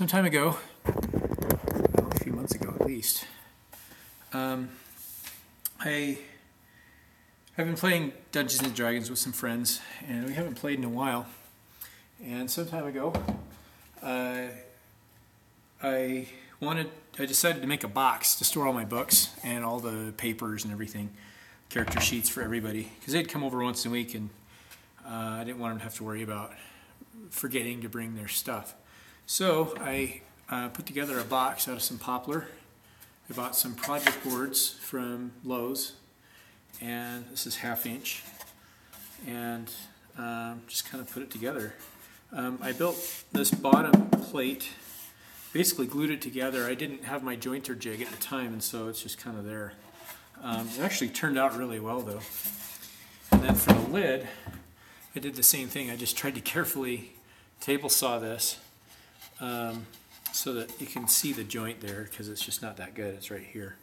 some time ago, well, a few months ago at least, um, I have been playing Dungeons and Dragons with some friends, and we haven't played in a while. And some time ago, uh, I wanted, I decided to make a box to store all my books and all the papers and everything, character sheets for everybody, because they'd come over once a week, and uh, I didn't want them to have to worry about forgetting to bring their stuff. So I uh, put together a box out of some poplar. I bought some project boards from Lowe's, and this is half inch, and um, just kind of put it together. Um, I built this bottom plate, basically glued it together. I didn't have my jointer jig at the time, and so it's just kind of there. Um, it actually turned out really well, though. And then for the lid, I did the same thing. I just tried to carefully table saw this um, so that you can see the joint there because it's just not that good. It's right here.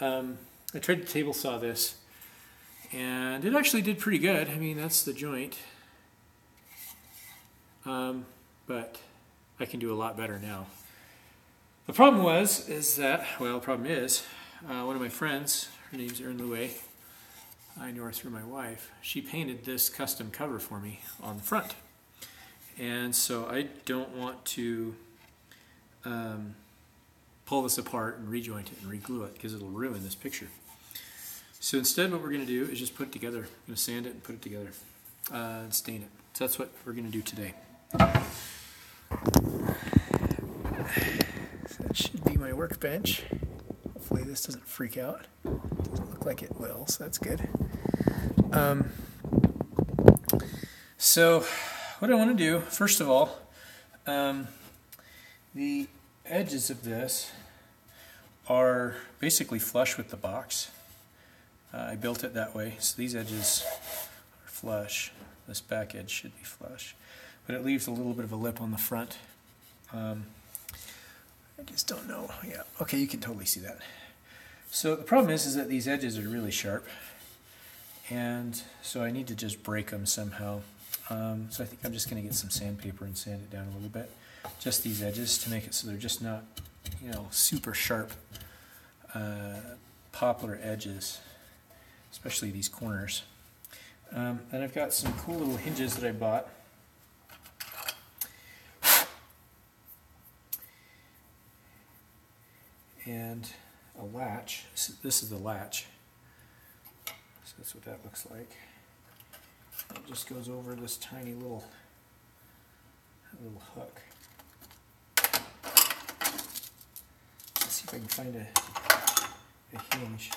Um, I tried to table saw this and it actually did pretty good. I mean, that's the joint. Um, but I can do a lot better now. The problem was, is that, well, the problem is, uh, one of my friends, her name's Erin Louay, I know her through my wife, she painted this custom cover for me on the front. And so I don't want to um, pull this apart and rejoint it and reglue it because it'll ruin this picture. So instead what we're going to do is just put it together. I'm going to sand it and put it together uh, and stain it. So that's what we're going to do today. So that should be my workbench. Hopefully this doesn't freak out. It Doesn't look like it will, so that's good. Um, so what I want to do, first of all, um, the edges of this are basically flush with the box. Uh, I built it that way, so these edges are flush. This back edge should be flush, but it leaves a little bit of a lip on the front. Um, I just don't know. Yeah, okay, you can totally see that. So the problem is, is that these edges are really sharp, and so I need to just break them somehow. Um, so I think I'm just going to get some sandpaper and sand it down a little bit. Just these edges to make it so they're just not, you know, super sharp uh, poplar edges, especially these corners. Um, and I've got some cool little hinges that I bought. And a latch. so This is the latch. So that's what that looks like. It just goes over this tiny little little hook. Let's see if I can find a, a hinge.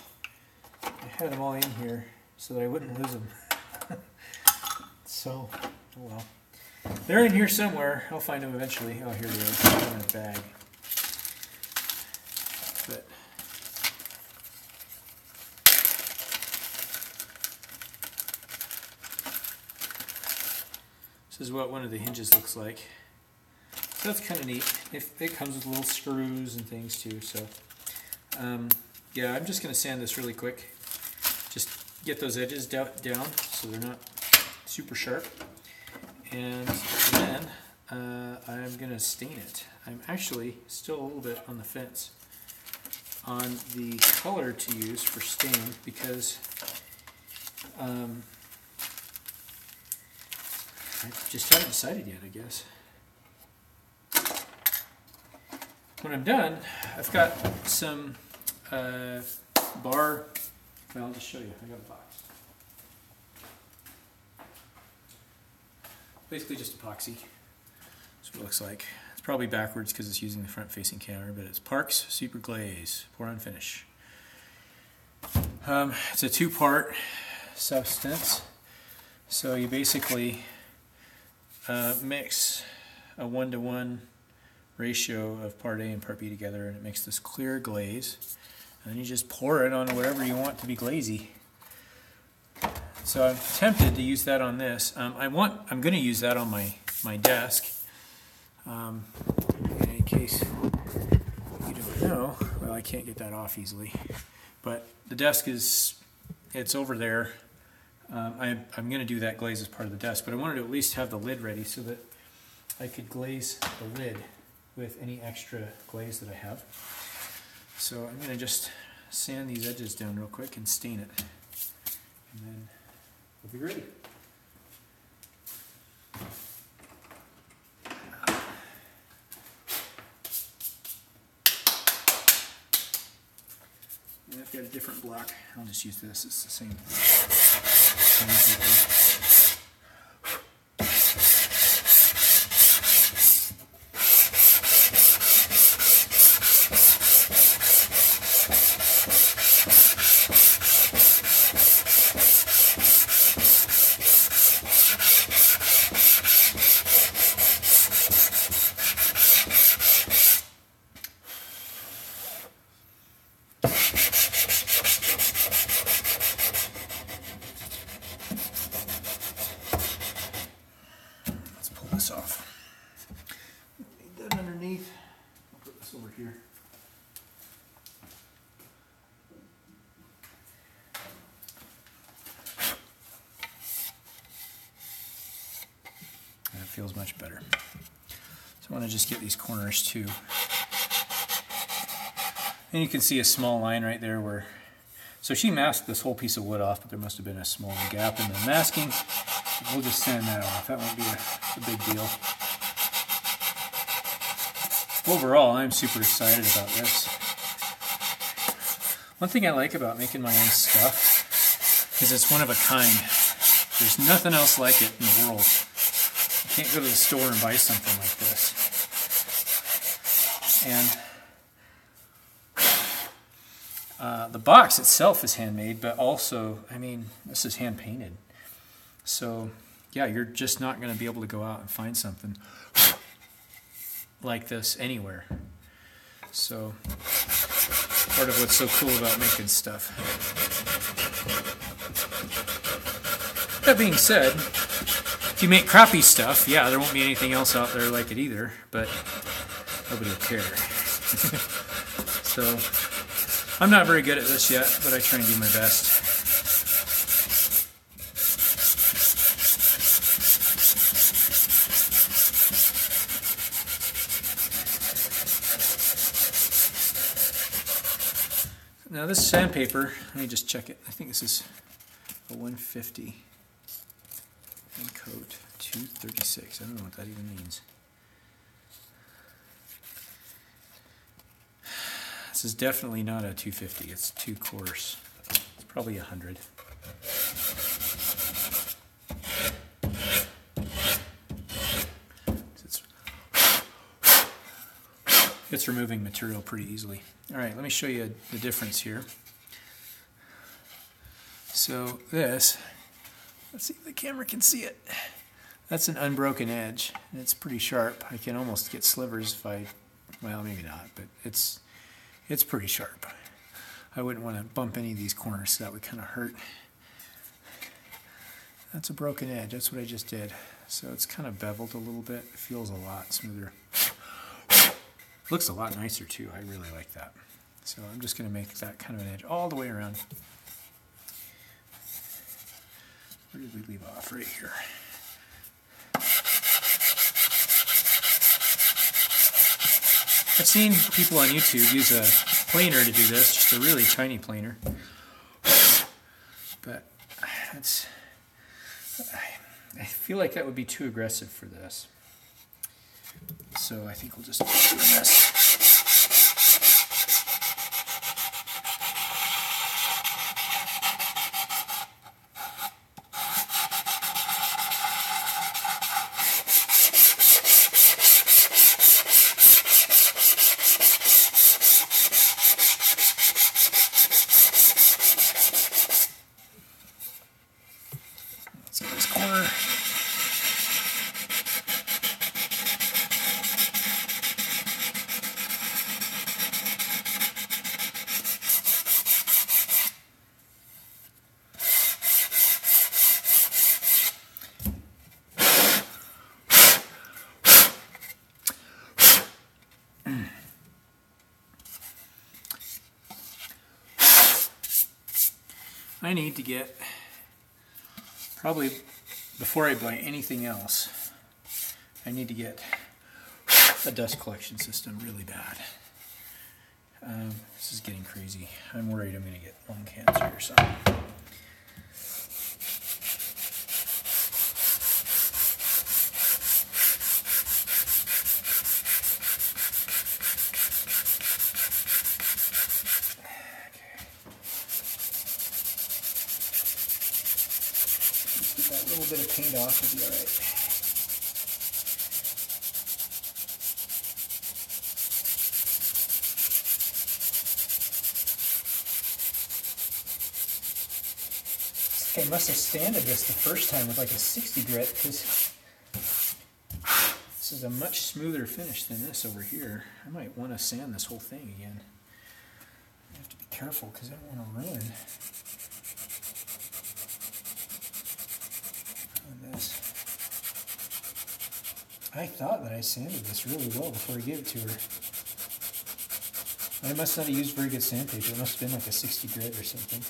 I had them all in here so that I wouldn't lose them. so, oh well. They're in here somewhere. I'll find them eventually. Oh, here they are. in a bag. But This is what one of the hinges looks like. So that's kind of neat. If it comes with little screws and things too. So um, yeah, I'm just going to sand this really quick. Just get those edges down so they're not super sharp. And then uh, I'm going to stain it. I'm actually still a little bit on the fence on the color to use for stain because um, I just haven't decided yet, I guess. When I'm done, I've got some uh, bar, well, I'll just show you. I got a box. Basically just epoxy. That's what it looks like. It's probably backwards because it's using the front-facing camera, but it's Parks Super Glaze, pour on finish. Um, it's a two-part substance. So you basically uh, mix a one-to-one ratio of part A and part B together and it makes this clear glaze. And then you just pour it on whatever you want to be glazy. So I'm tempted to use that on this. Um, I want, I'm going to use that on my, my desk. Um, in any case you don't know, well I can't get that off easily. But the desk is, it's over there um, I, am going to do that glaze as part of the desk, but I wanted to at least have the lid ready so that I could glaze the lid with any extra glaze that I have. So I'm going to just sand these edges down real quick and stain it. And then we'll be ready. I've got a different block. I'll just use this. It's the same. same Let's pull this off. Need that underneath. I'll put this over here. That feels much better. So I want to just get these And you can see a small line right there where, so she masked this whole piece of wood off, but there must have been a small gap in the masking. We'll just sand that off. That won't be a, a big deal. Overall, I'm super excited about this. One thing I like about making my own stuff is it's one of a kind. There's nothing else like it in the world. You can't go to the store and buy something like this. And uh, the box itself is handmade, but also, I mean, this is hand painted. So, yeah, you're just not going to be able to go out and find something like this anywhere. So, part of what's so cool about making stuff. That being said, if you make crappy stuff, yeah, there won't be anything else out there like it either, but nobody will care. so, I'm not very good at this yet, but I try and do my best. Now this sandpaper, let me just check it. I think this is a 150 and coat 236. I don't know what that even means. This is definitely not a 250. It's too coarse. It's probably a 100. It's, it's removing material pretty easily. All right, let me show you the difference here. So this, let's see if the camera can see it. That's an unbroken edge, and it's pretty sharp. I can almost get slivers if I, well, maybe not, but it's it's pretty sharp. I wouldn't want to bump any of these corners, so that would kind of hurt. That's a broken edge, that's what I just did. So it's kind of beveled a little bit. It feels a lot smoother. Looks a lot nicer too, I really like that. So I'm just going to make that kind of an edge all the way around. Where did we leave off? Right here. I've seen people on YouTube use a planer to do this, just a really tiny planer. But it's, I feel like that would be too aggressive for this. So I think we'll just do this. Need to get probably before I buy anything else, I need to get a dust collection system really bad. Um, this is getting crazy. I'm worried I'm going to get lung cancer or something. Okay. Get that little bit of paint off, will be alright. I must have sanded this the first time with like a 60 grit because this is a much smoother finish than this over here. I might want to sand this whole thing again. I have to be careful because I don't want to ruin on this. I thought that I sanded this really well before I gave it to her. I must not have used very good sandpaper. It must have been like a 60 grit or something.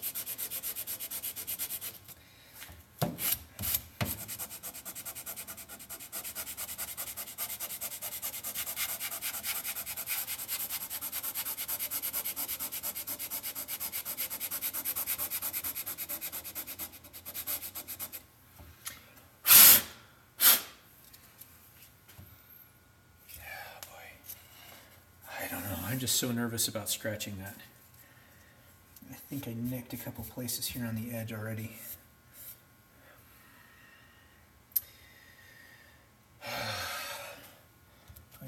So nervous about scratching that. I think I nicked a couple places here on the edge already. I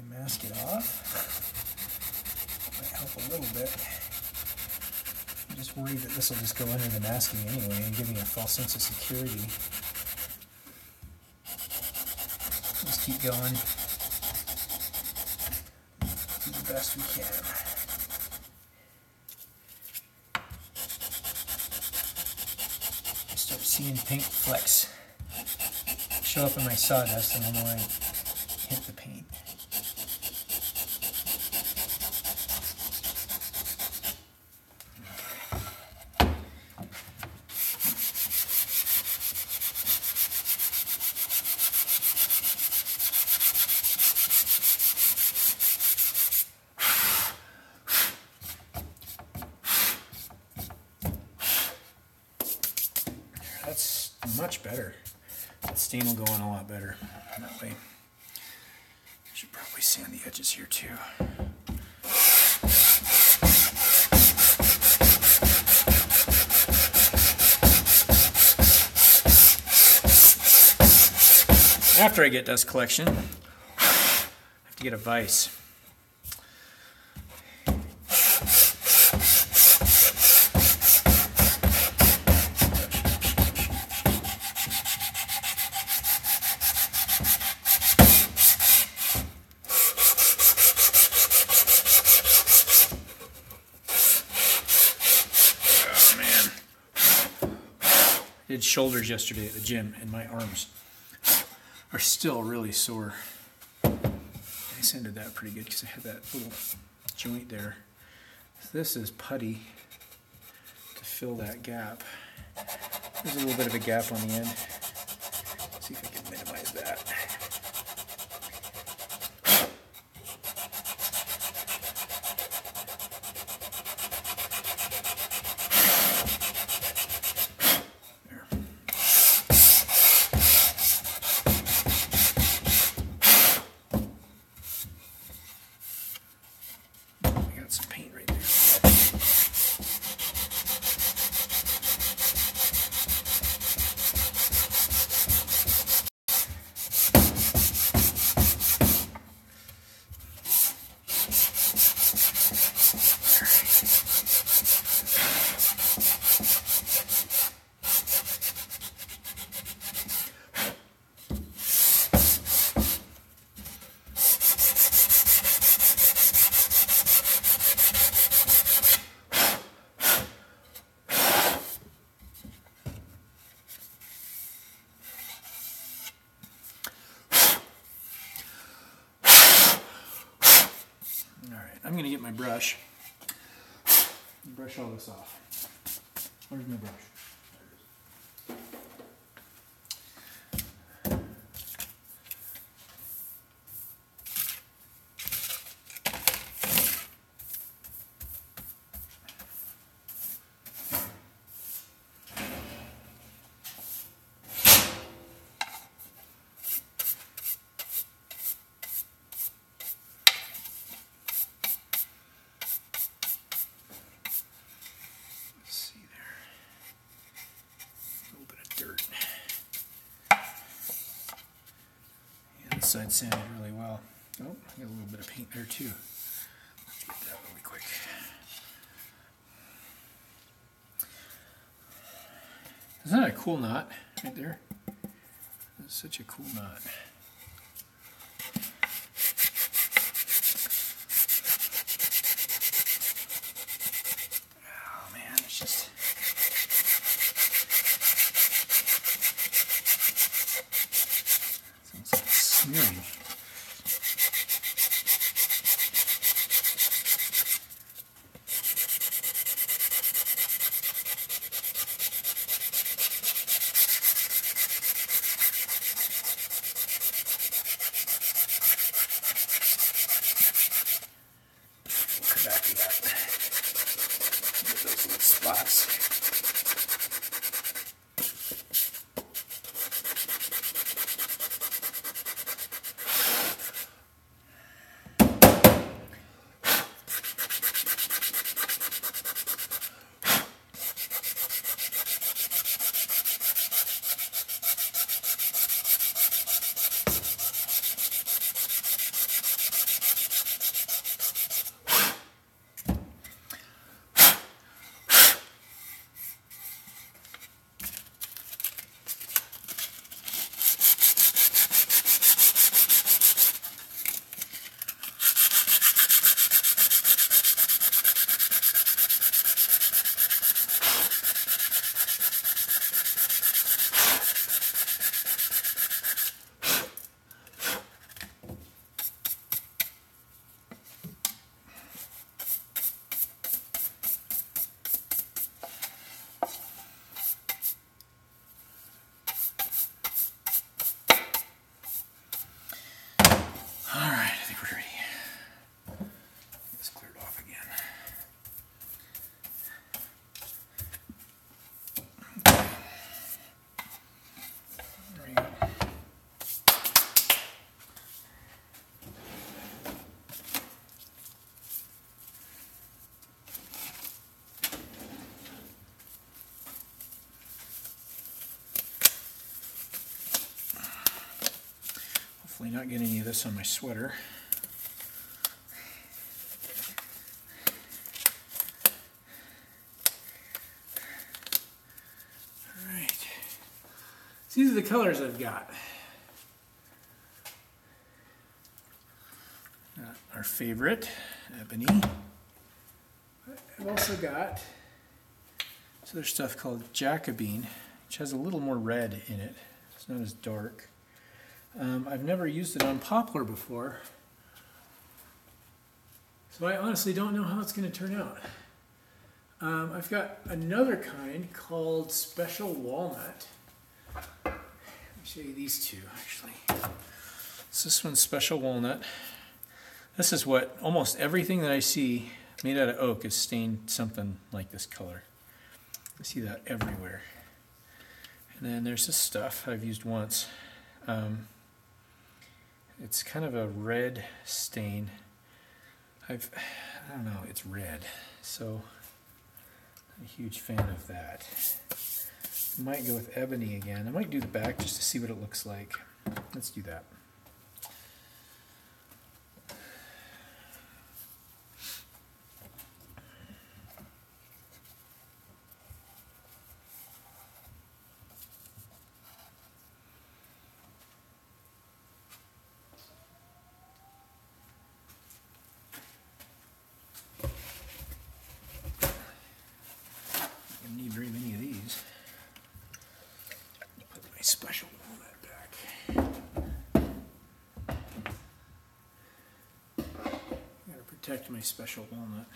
mask it off, might help a little bit. I'm just worried that this will just go under the masking anyway and give me a false sense of security. Just keep going do the best we can. Start seeing pink flecks show up in my sawdust and then when I hit the paint. That's much better. That stain will go on a lot better that way. I should probably sand the edges here too. After I get dust collection, I have to get a vise. Oh. Shoulders yesterday at the gym and my arms are still really sore. I sanded that pretty good because I had that little joint there. This is putty to fill that gap. There's a little bit of a gap on the end. see if I can minimize that. There. I got some paint right there. All right, I'm gonna get my brush. Brush all this off. Where's my brush? There it is. Side sanded really well. Oh, I got a little bit of paint there too. That really quick. Isn't that a cool knot right there? That's such a cool knot. Hopefully not get any of this on my sweater. All right. So these are the colors I've got. Uh, our favorite, ebony. I've also got this other stuff called Jacobean, which has a little more red in it. It's not as dark. Um, I've never used it on poplar before, so I honestly don't know how it's going to turn out. Um, I've got another kind called Special Walnut. Let me show you these two actually. So this one's Special Walnut. This is what almost everything that I see made out of oak is stained something like this color. I see that everywhere. And then there's this stuff I've used once. Um, it's kind of a red stain. I've, I don't know, it's red, so I'm a huge fan of that. Might go with ebony again. I might do the back just to see what it looks like. Let's do that. I need very many of these. Put my special walnut back. Gotta protect my special walnut.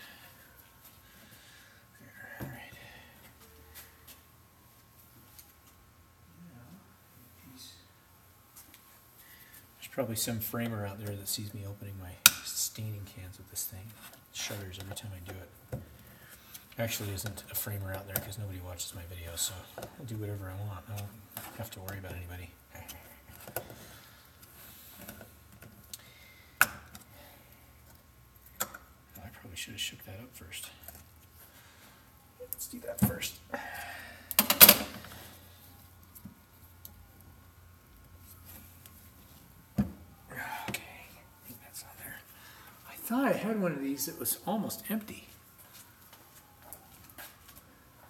There's probably some framer out there that sees me opening my staining cans with this thing. It shudders every time I do it. Actually, isn't a framer out there because nobody watches my videos, so I'll do whatever I want. I don't have to worry about anybody. I probably should have shook that up first. Let's do that first. Okay, that's on there. I thought I had one of these that was almost empty.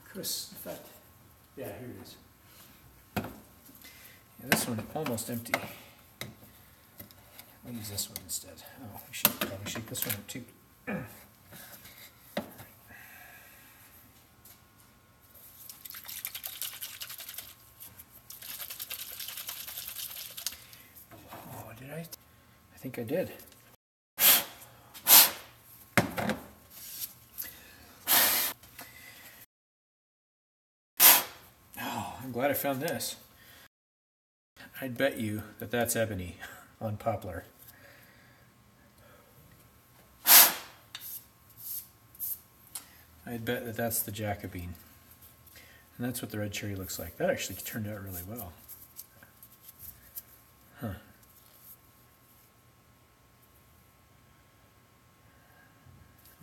Chris, in fact, yeah, here it is. Yeah, this one almost empty. I'll use this one instead. Oh, we should probably shake this one up too. Oh, did I? I think I did. Oh, I'm glad I found this. I'd bet you that that's ebony on poplar. I'd bet that that's the Jacobean. And that's what the red cherry looks like. That actually turned out really well.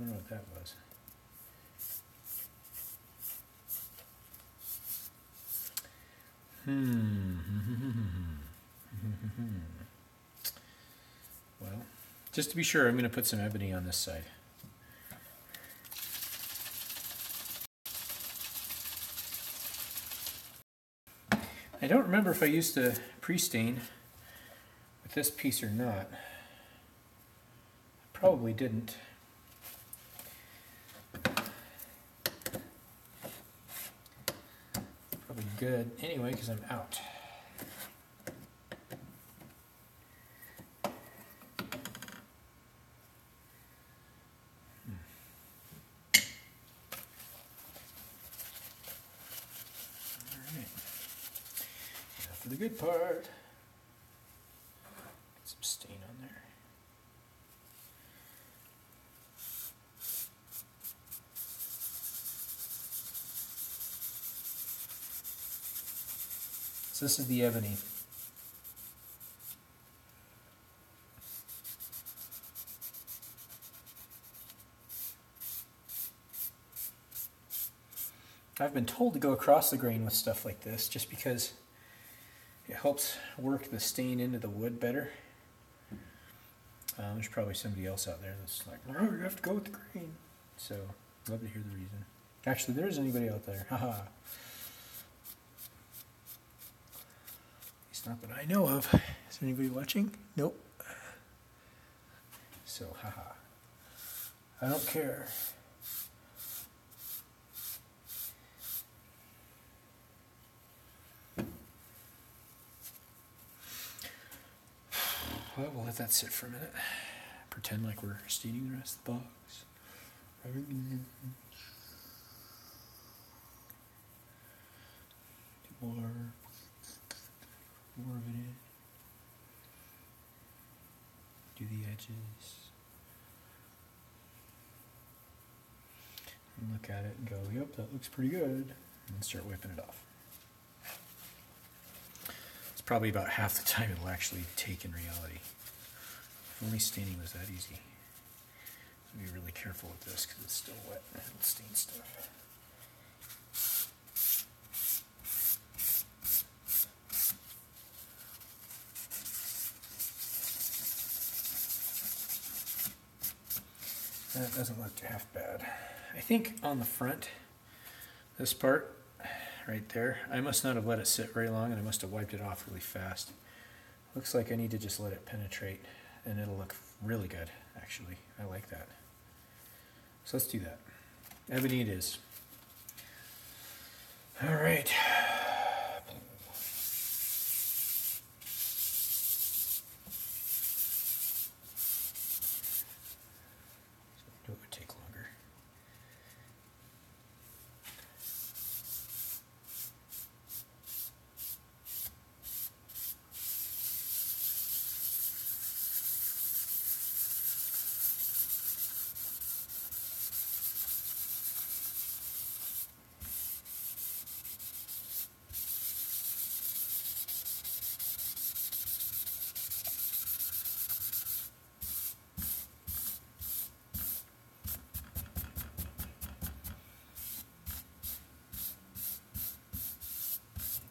I wonder what that was. Hmm. well, just to be sure, I'm going to put some ebony on this side. I don't remember if I used to pre-stain with this piece or not. I probably didn't. Probably good anyway because I'm out. Hmm. Alright. Now for the good part. Get some stain on there. This is the ebony. I've been told to go across the grain with stuff like this just because it helps work the stain into the wood better. Um, there's probably somebody else out there that's like, oh, you have to go with the grain. So, love to hear the reason. Actually, there is anybody out there. Haha. Not that I know of. Is there anybody watching? Nope. So, haha. I don't care. Well, we'll let that sit for a minute. Pretend like we're staining the rest of the box. Do more. Of it in. Do the edges. And look at it and go, yep, that looks pretty good. And start whipping it off. It's probably about half the time it'll actually take in reality. If only staining was that easy. Be really careful with this because it's still wet and it'll stain stuff. That doesn't look half bad. I think on the front, this part right there, I must not have let it sit very long and I must have wiped it off really fast. Looks like I need to just let it penetrate and it'll look really good, actually. I like that. So let's do that. Ebony it is. All right. It would take longer.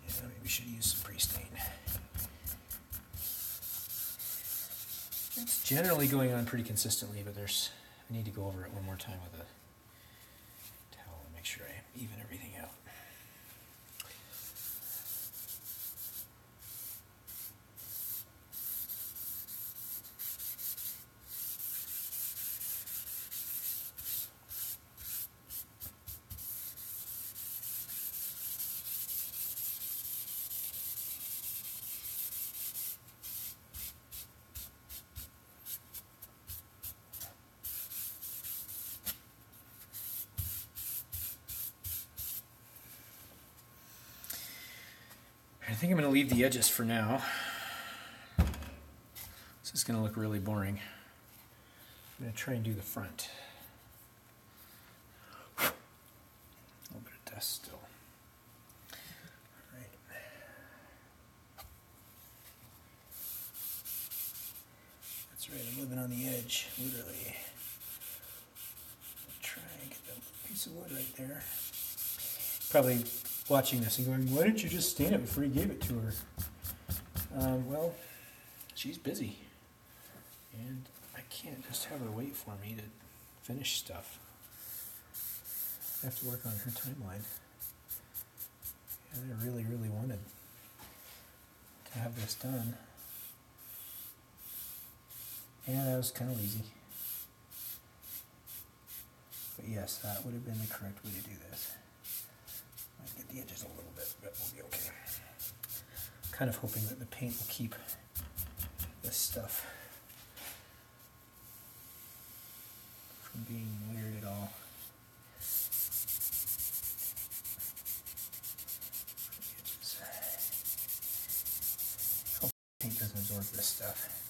Yeah, maybe we should use some pre-stain. It's generally going on pretty consistently, but there's, I need to go over it one more time with a towel and make sure I even everything out. I think I'm going to leave the edges for now. This is going to look really boring. I'm going to try and do the front. A little bit of dust still. All right. That's right, I'm living on the edge, literally. Try and get that piece of wood right there. Probably watching this and going, why didn't you just stand it before you gave it to her? Um, well, she's busy. And I can't just have her wait for me to finish stuff. I have to work on her timeline. And I really, really wanted to have this done. And I was kind of lazy. But yes, that would have been the correct way to do this. The edges a little bit, but we'll be okay. Kind of hoping that the paint will keep this stuff from being weird at all. Hope paint doesn't absorb this stuff.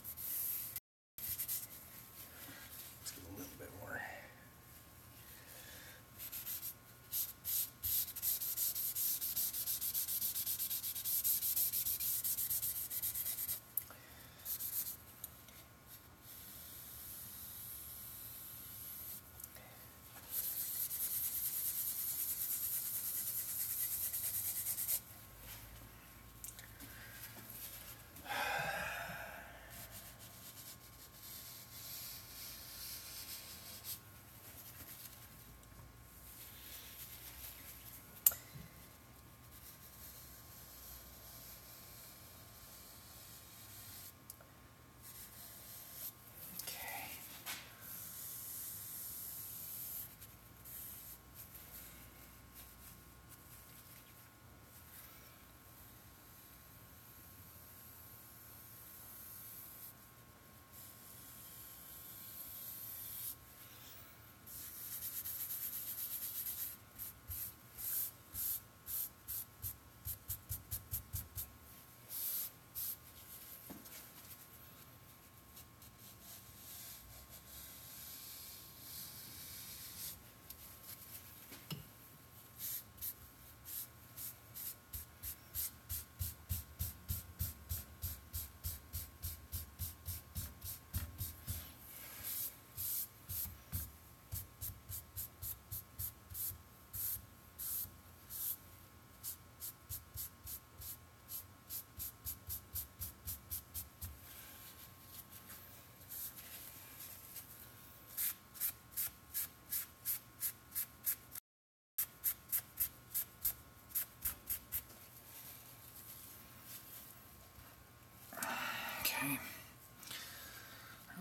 Okay.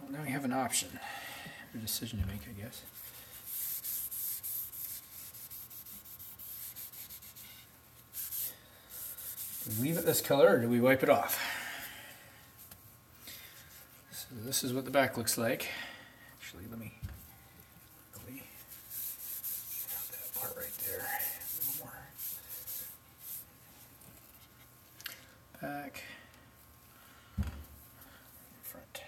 Well, now we have an option, a decision to make, I guess. Do we leave it this color or do we wipe it off? So this is what the back looks like. Actually, let me that part right there. More. Back. Front.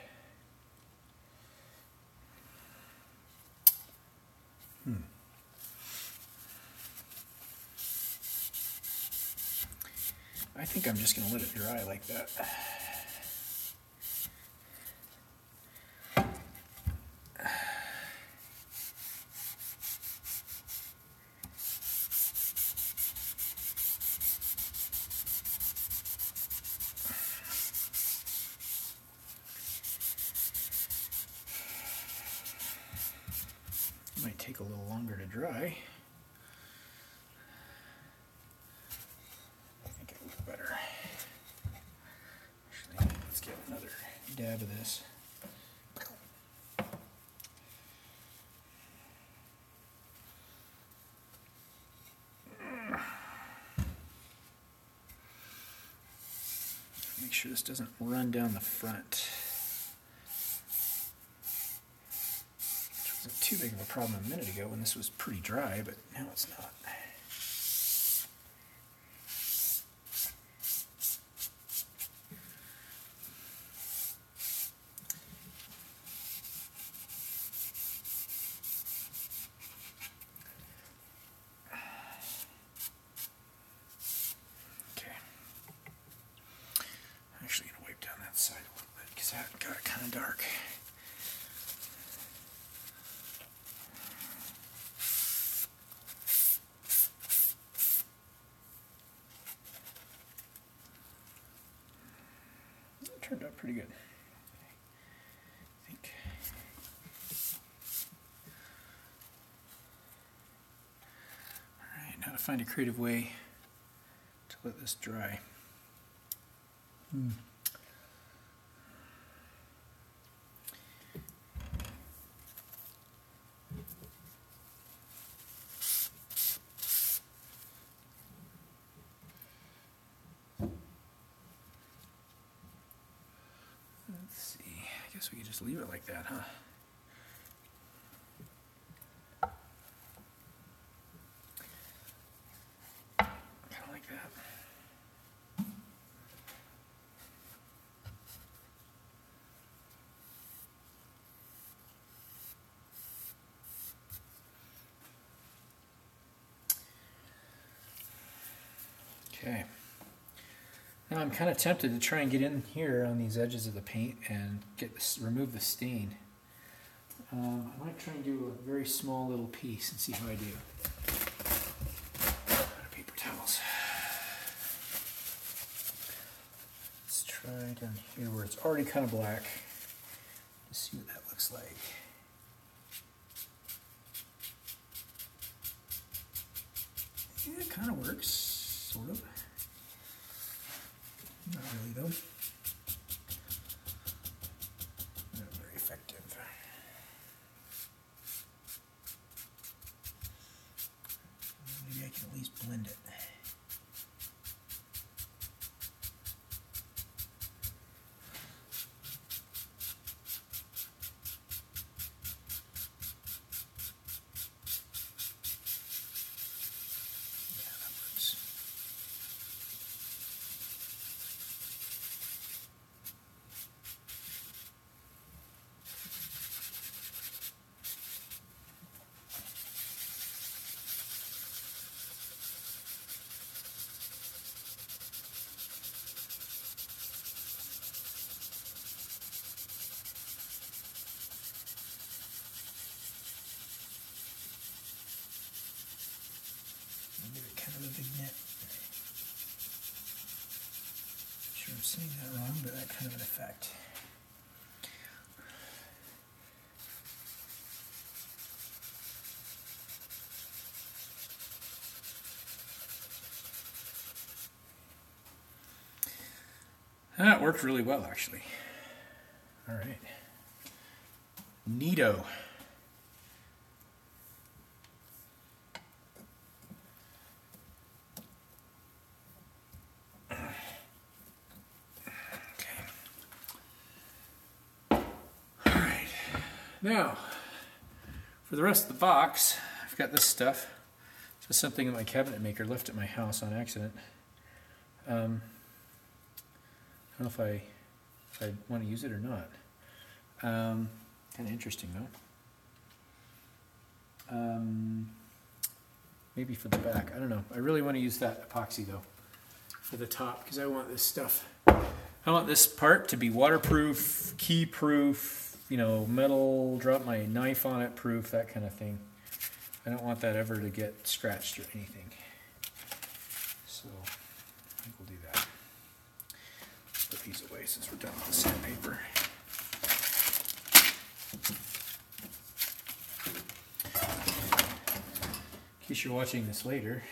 Hmm. I think I'm just going to let it dry like that. take a little longer to dry. I think it will look better. Actually, let's get another dab of this. Make sure this doesn't run down the front. Which wasn't too big of a problem a minute ago when this was pretty dry, but now it's not. Okay. I'm actually going to wipe down that side a little bit because that got kind of dark. It turned out pretty good. I think. All right, now to find a creative way to let this dry. Hmm. Let's see. I guess we could just leave it like that, huh? Kind of like that. Okay. Now I'm kind of tempted to try and get in here on these edges of the paint and get this, remove the stain. Um, I might try and do a very small little piece and see how I do. Paper towels. Let's try down here where it's already kind of black. Let's see what that looks like. Yeah, it kind of works, sort of. Not really though. Not very effective. Maybe I can at least blend it. Yeah, that works. Give it kind of a big net. Sure I'm saying that wrong, but that kind of an effect. That worked really well, actually. All right. Neato. All right. Now, for the rest of the box, I've got this stuff. Just something that my cabinet maker left at my house on accident. Um, I don't know if I if I want to use it or not. Um, kind of interesting though. Um, maybe for the back. I don't know. I really want to use that epoxy though for the top because I want this stuff. I want this part to be waterproof, key proof, you know, metal, drop my knife on it proof, that kind of thing. I don't want that ever to get scratched or anything. So I think we'll do that. Put these away since we're done with the sandpaper. In case you're watching this later,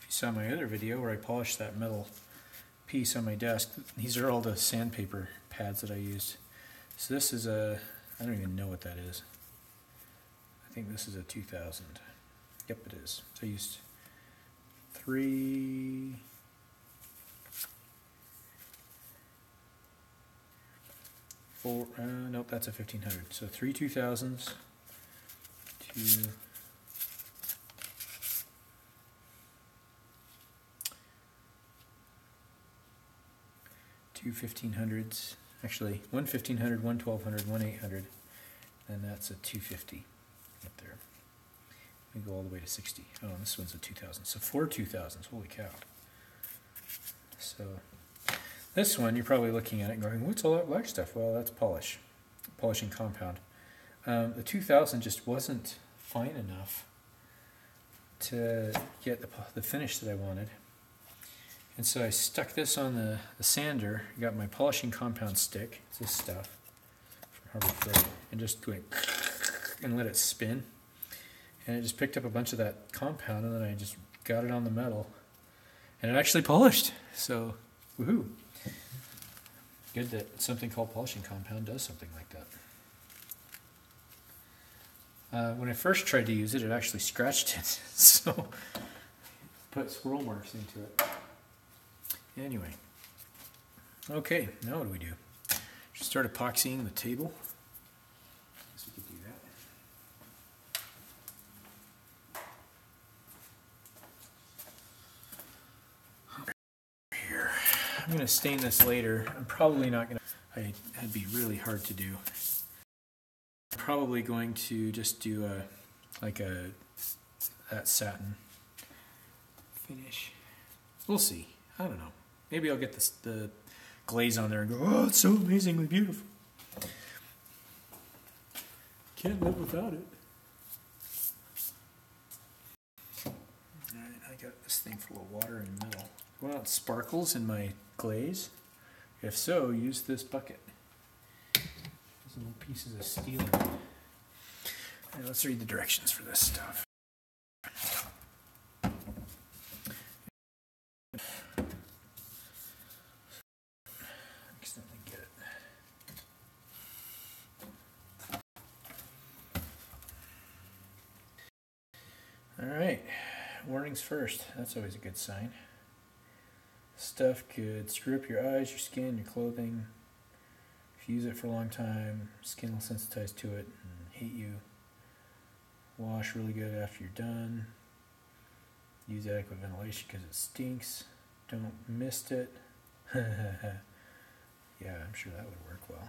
if you saw my other video where I polished that metal piece on my desk, these are all the sandpaper pads that I used. So this is a, I don't even know what that is. I think this is a 2000. Yep, it is. So I used three, four, uh, nope, that's a 1500. So three 2000s, two, two 1500s, actually one 1500, one 1200, one 800, and that's a 250 up there. We go all the way to 60. Oh, this one's a 2000. So four 2000s, holy cow. So this one, you're probably looking at it and going, what's all that black stuff? Well, that's polish, polishing compound. Um, the 2000 just wasn't fine enough to get the, the finish that I wanted. And so I stuck this on the, the sander, got my polishing compound stick, it's this stuff from Harbor Freight, and just went and let it spin. And it just picked up a bunch of that compound, and then I just got it on the metal. And it actually polished. So, woohoo. Good that something called polishing compound does something like that. Uh, when I first tried to use it, it actually scratched it. so, put swirl marks into it. Anyway. Okay, now what do we do? Should start epoxying the table. We do that. Here. I'm going to stain this later. I'm probably not going to, that'd be really hard to do. I'm probably going to just do a, like a, that satin finish. We'll see. I don't know. Maybe I'll get the glaze on there and go, oh, it's so amazingly beautiful. Can't live without it. Alright, I got this thing full of water and metal. Want sparkles in my glaze? If so, use this bucket. There's little pieces of steel. Right, let's read the directions for this stuff. Accidentally get it. All right, warnings first. That's always a good sign. Stuff could screw up your eyes, your skin, your clothing. If you use it for a long time, skin will sensitize to it and hate you. Wash really good after you're done. Use adequate ventilation because it stinks. Don't mist it. yeah, I'm sure that would work well.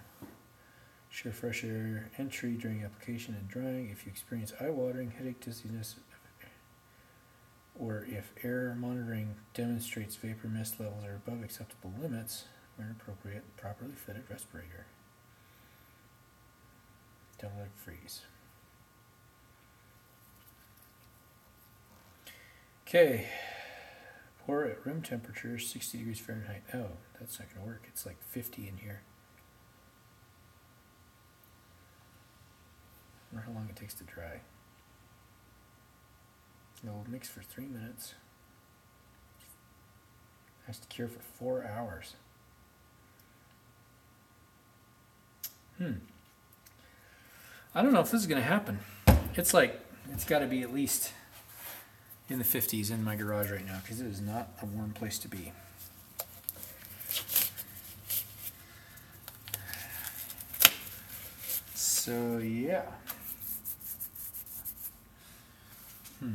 Sure fresh air entry during application and drying. If you experience eye watering, headache, dizziness, or if air monitoring demonstrates vapor mist levels are above acceptable limits, wear an appropriate, properly fitted respirator. Don't let it freeze. Okay, pour at room temperature, 60 degrees Fahrenheit. Oh, that's not going to work. It's like 50 in here. I wonder how long it takes to dry. It'll mix for three minutes. Has to cure for four hours. Hmm. I don't know if this is going to happen. It's like, it's got to be at least in the 50s in my garage right now because it is not a warm place to be. So, yeah. Hmm.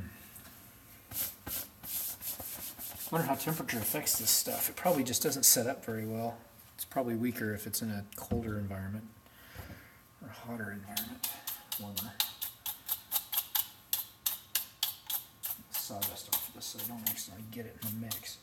Wonder how temperature affects this stuff. It probably just doesn't set up very well. It's probably weaker if it's in a colder environment or hotter environment, warmer. Sawdust off of this so I don't accidentally get it in the mix.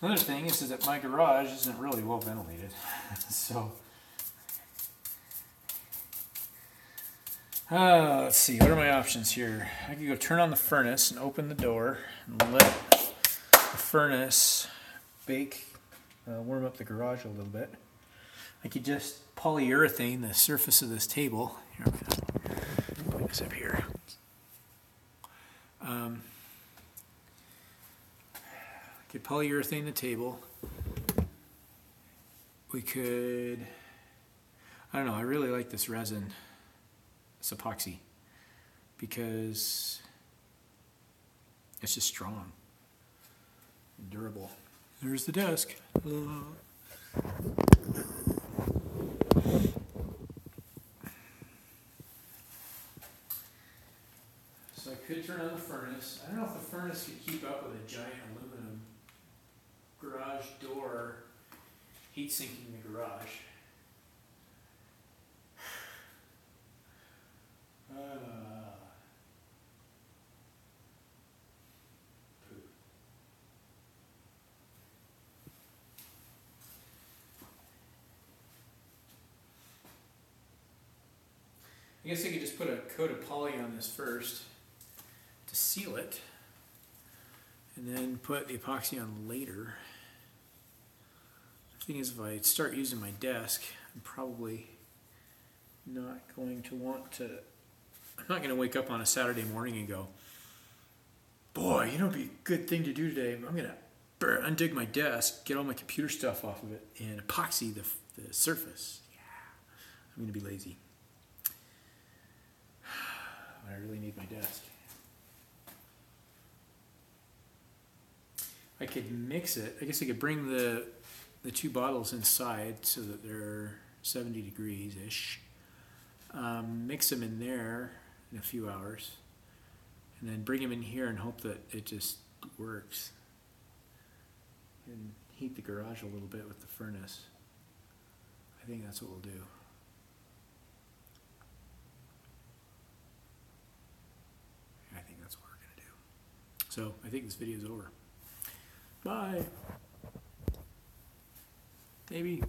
Another thing is, is that my garage isn't really well ventilated, so Uh, let's see, what are my options here? I could go turn on the furnace and open the door and let the furnace bake, uh, warm up the garage a little bit. I could just polyurethane the surface of this table. Here, put this up here. Um, Could polyurethane the table. We could, I don't know, I really like this resin. It's epoxy because it's just strong, and durable. There's the desk. So I could turn on the furnace. I don't know if the furnace could keep up with a giant aluminum garage door heat sinking the garage. I guess I could just put a coat of poly on this first to seal it, and then put the epoxy on later. Thing is, if I start using my desk, I'm probably not going to want to. I'm not going to wake up on a Saturday morning and go, boy, you know, it'd be a good thing to do today. I'm going to burn, undig my desk, get all my computer stuff off of it, and epoxy the, the surface. Yeah, I'm going to be lazy. I really need my desk. I could mix it. I guess I could bring the the two bottles inside so that they're 70 degrees ish. Um, mix them in there in a few hours, and then bring them in here and hope that it just works. And heat the garage a little bit with the furnace. I think that's what we'll do. I think that's what we're gonna do. So I think this video is over. Bye. Maybe